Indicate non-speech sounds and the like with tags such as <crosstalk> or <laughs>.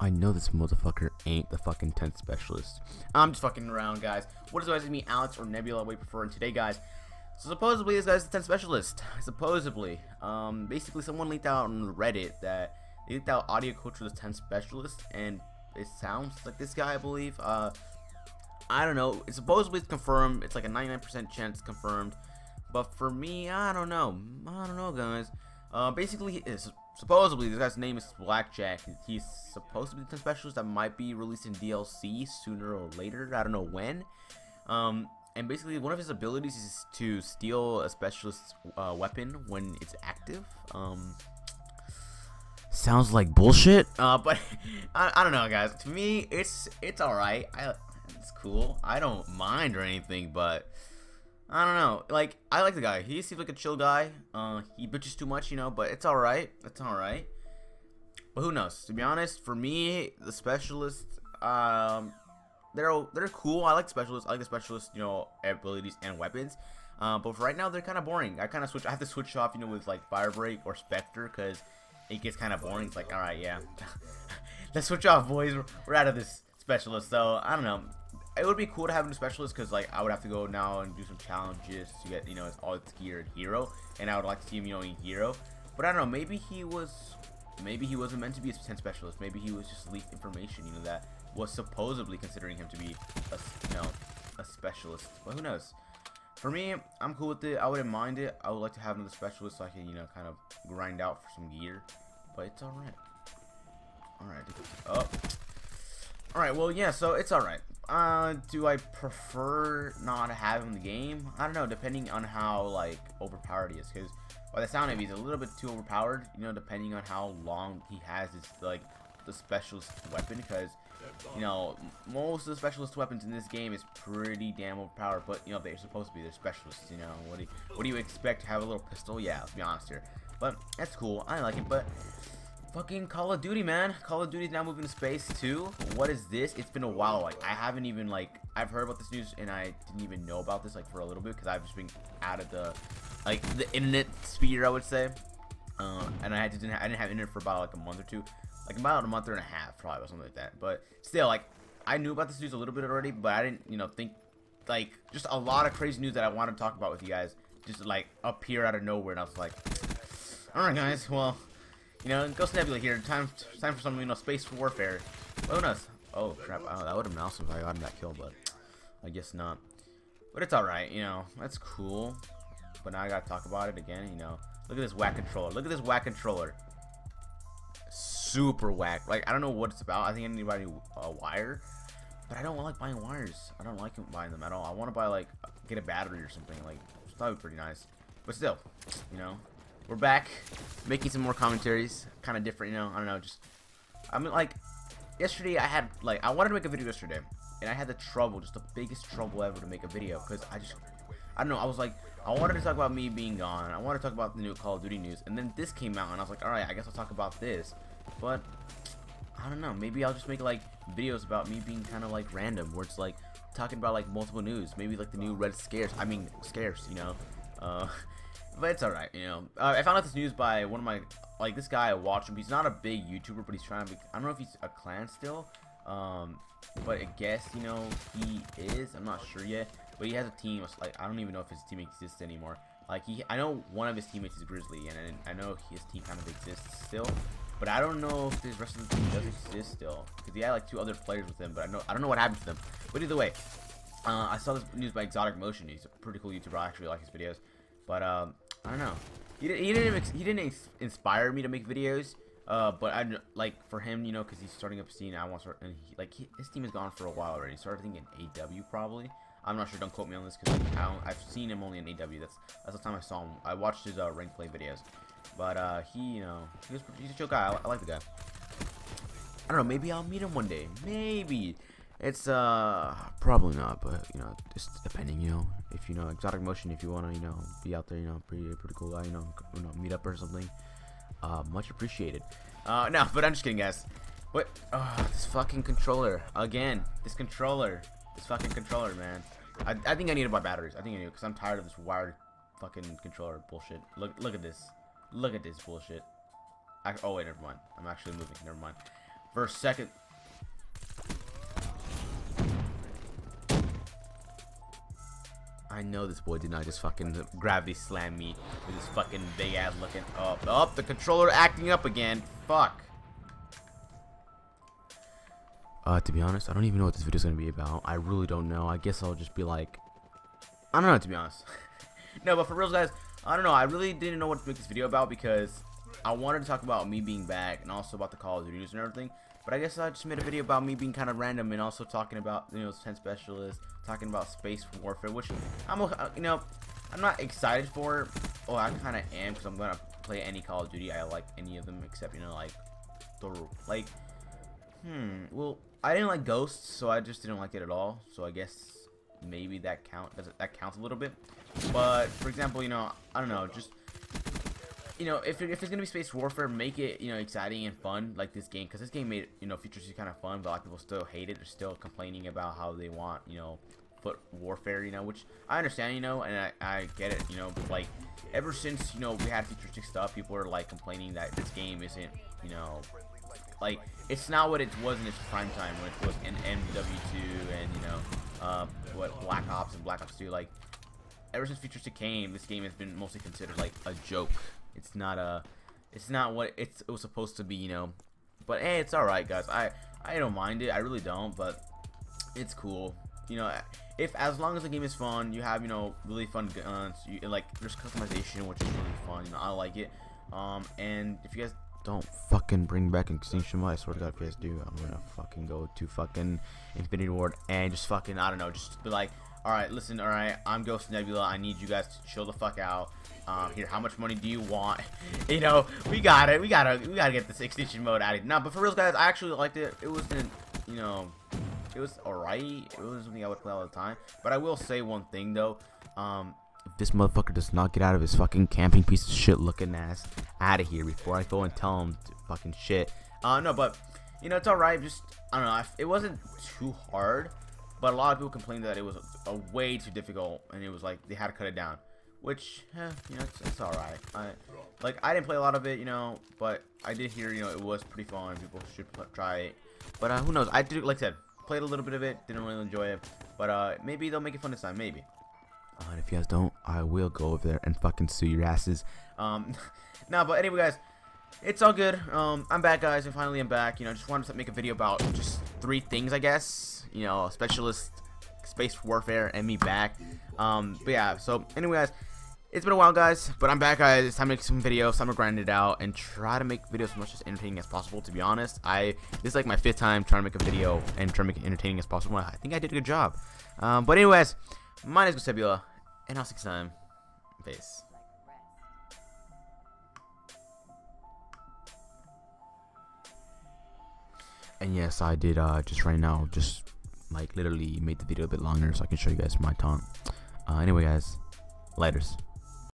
I know this motherfucker ain't the fucking 10th specialist. I'm just fucking around, guys. What is it me, Alex or Nebula? We prefer. And today, guys, so supposedly this guy's the 10th specialist. Supposedly. Um, basically, someone leaked out on Reddit that they leaked out audio for the 10th specialist, and it sounds like this guy, I believe. Uh, I don't know. It's supposedly confirmed. It's like a 99% chance confirmed. But for me, I don't know. I don't know, guys. Uh, basically, it's supposedly this guy's name is Blackjack. He's supposed to be the specialist that might be released in DLC sooner or later. I don't know when. Um, and basically, one of his abilities is to steal a specialist uh, weapon when it's active. Um, sounds like bullshit. Uh, but <laughs> I, I don't know, guys. To me, it's it's all right. I, it's cool. I don't mind or anything, but I don't know. Like, I like the guy. He seems like a chill guy. Uh, he bitches too much, you know, but it's alright. It's alright. But who knows? To be honest, for me, the specialists, um, they're they're cool. I like specialists. I like the specialists, you know, abilities and weapons. Uh, but for right now, they're kind of boring. I kind of switch. I have to switch off, you know, with like Firebreak or Spectre because it gets kind of boring. It's like, all right, yeah, <laughs> let's switch off, boys. We're, we're out of this specialist. So I don't know it would be cool to have a new specialist because like I would have to go now and do some challenges to get you know all its gear hero, and I would like to see him you know in hero. But I don't know, maybe he was, maybe he wasn't meant to be a 10 specialist. Maybe he was just leaked information, you know, that was supposedly considering him to be a you know a specialist. But who knows? For me, I'm cool with it. I wouldn't mind it. I would like to have another specialist so I can you know kind of grind out for some gear. But it's all right. All right. Oh. All right. Well, yeah. So it's all right. Uh, do I prefer not having the game? I don't know, depending on how, like, overpowered he is, because by the sound of it, he's a little bit too overpowered, you know, depending on how long he has his, like, the specialist weapon, because, you know, most of the specialist weapons in this game is pretty damn overpowered, but, you know, they're supposed to be, they're specialists, you know, what do you, what do you expect to have a little pistol? Yeah, let's be honest here, but that's cool, I like it, but Fucking Call of Duty, man. Call of Duty is now moving to space too. What is this? It's been a while. Like I haven't even like I've heard about this news and I didn't even know about this like for a little bit because I've just been out of the like the internet sphere, I would say. Um, and I had didn't I didn't have internet for about like a month or two, like about a month and a half probably or something like that. But still, like I knew about this news a little bit already, but I didn't you know think like just a lot of crazy news that I want to talk about with you guys just like appear out of nowhere, and I was like, all right, guys, well. You know, Ghost Nebula here. Time, time for some, you know, space warfare. Knows? Oh crap! Oh, that would have been awesome if I got him that kill, but I guess not. But it's alright, you know. That's cool. But now I gotta talk about it again, you know. Look at this whack controller. Look at this whack controller. Super whack. Like, I don't know what it's about. I think buy a wire. But I don't like buying wires. I don't like buying them at all. I want to buy, like, get a battery or something. Like, that would be pretty nice. But still, you know, we're back, making some more commentaries. Kind of different, you know. I don't know. Just I mean, like yesterday, I had like I wanted to make a video yesterday, and I had the trouble, just the biggest trouble ever to make a video because I just I don't know. I was like, I wanted to talk about me being gone. I wanted to talk about the new Call of Duty news, and then this came out, and I was like, all right, I guess I'll talk about this. But I don't know. Maybe I'll just make like videos about me being kind of like random, where it's like talking about like multiple news. Maybe like the new Red Scares. I mean, Scares. You know. Uh, <laughs> but it's alright, you know. Uh, I found out this news by one of my, like, this guy I watch him. He's not a big YouTuber, but he's trying to be, I don't know if he's a clan still. Um, but I guess, you know, he is. I'm not sure yet. But he has a team. Like, I don't even know if his team exists anymore. Like, he, I know one of his teammates is Grizzly, and, and I know his team kind of exists still. But I don't know if the rest of the team does exist still. Because he had, like, two other players with him, but I know I don't know what happened to them. But either way, uh, I saw this news by Exotic Motion. He's a pretty cool YouTuber. I actually like his videos. But um, I don't know. He, didn't. he didn't he didn't inspire me to make videos. Uh, but I like for him, you know, because he's starting up a scene. I want to start, and he, like he, his team is gone for a while already. He started thinking AW probably. I'm not sure. Don't quote me on this because I've seen him only in AW. That's that's the time I saw him. I watched his uh, rank play videos. But uh, he, you know, he was, he's a chill guy. I, I like the guy. I don't know. Maybe I'll meet him one day. Maybe. It's uh probably not, but you know, just depending, you know, if you know exotic motion, if you want to, you know, be out there, you know, pretty pretty cool guy, you know, you know, meet up or something, uh, much appreciated. Uh, <laughs> no, but I'm just kidding, guys. What? Uh, this fucking controller again. This controller, this fucking controller, man. I, I think I need to buy batteries. I think I need because I'm tired of this wired fucking controller bullshit. Look look at this. Look at this bullshit. I, oh wait, never mind. I'm actually moving. Never mind. for a second. I know this boy did not just fucking gravity slam me with his fucking big ass looking up. Oh, oh, the controller acting up again. Fuck. Uh, to be honest, I don't even know what this video is gonna be about. I really don't know. I guess I'll just be like, I don't know. To be honest, <laughs> no. But for real, guys, I don't know. I really didn't know what to make this video about because I wanted to talk about me being back and also about the Call of Duty news and everything. But I guess I just made a video about me being kind of random and also talking about you know 10 specialists, talking about space warfare, which I'm uh, you know I'm not excited for. Oh, I kind of am because I'm gonna play any Call of Duty. I like any of them except you know like the like hmm. Well, I didn't like Ghosts, so I just didn't like it at all. So I guess maybe that count that counts a little bit. But for example, you know I don't know just you know, if, if it's gonna be space warfare, make it you know exciting and fun like this game, because this game made you know features kind of fun, but a lot of people still hate it. They're still complaining about how they want you know foot warfare, you know, which I understand, you know, and I, I get it, you know, but like ever since you know we had futuristic stuff, people are like complaining that this game isn't you know like it's not what it was in its prime time when it was in MW2 and you know uh, what Black Ops and Black Ops 2 like ever since futuristic came this game has been mostly considered like a joke it's not a, it's not what it's, it was supposed to be, you know. But hey, it's all right, guys. I I don't mind it. I really don't, but it's cool. You know, if as long as the game is fun, you have you know really fun guns. You like there's customization, which is really fun. You know, I like it. Um, and if you guys don't fucking bring back Extinction Mode, I swear to God, if you guys do, I'm gonna fucking go to fucking Infinity Ward and just fucking I don't know, just be like, all right, listen, all right, I'm Ghost Nebula. I need you guys to chill the fuck out. Um, here, how much money do you want? <laughs> you know, we got it. We gotta, we gotta get this extinction mode out of but for real, guys, I actually liked it. It wasn't, you know, it was alright. It was something I would play all the time. But I will say one thing though. Um, this motherfucker does not get out of his fucking camping piece of shit looking ass out of here before I go and tell him fucking shit. Uh, no, but you know, it's alright. Just I don't know. It wasn't too hard, but a lot of people complained that it was a, a way too difficult, and it was like they had to cut it down which eh, you know it's, it's all right. I like I didn't play a lot of it, you know, but I did hear you know it was pretty fun. People should try it, but uh, who knows? I did like I said, played a little bit of it, didn't really enjoy it, but uh, maybe they'll make it fun this time, maybe. Uh, and if you guys don't, I will go over there and fucking sue your asses. Um, <laughs> now, but anyway, guys, it's all good. Um, I'm back, guys, and finally I'm back. You know, just wanted to make a video about just three things, I guess. You know, specialist, space warfare, and me back. Um, but yeah, so anyway, guys. It's been a while, guys, but I'm back, guys. It's time to make some videos, time to grind it out, and try to make videos as much as entertaining as possible. To be honest, I this is like my fifth time trying to make a video and trying to make it entertaining as possible. I think I did a good job. Um, but anyways, my name is Ghost Nebula, and you next time. Peace. And yes, I did uh, just right now, just like literally made the video a bit longer so I can show you guys my tongue. Uh, anyway, guys, lighters.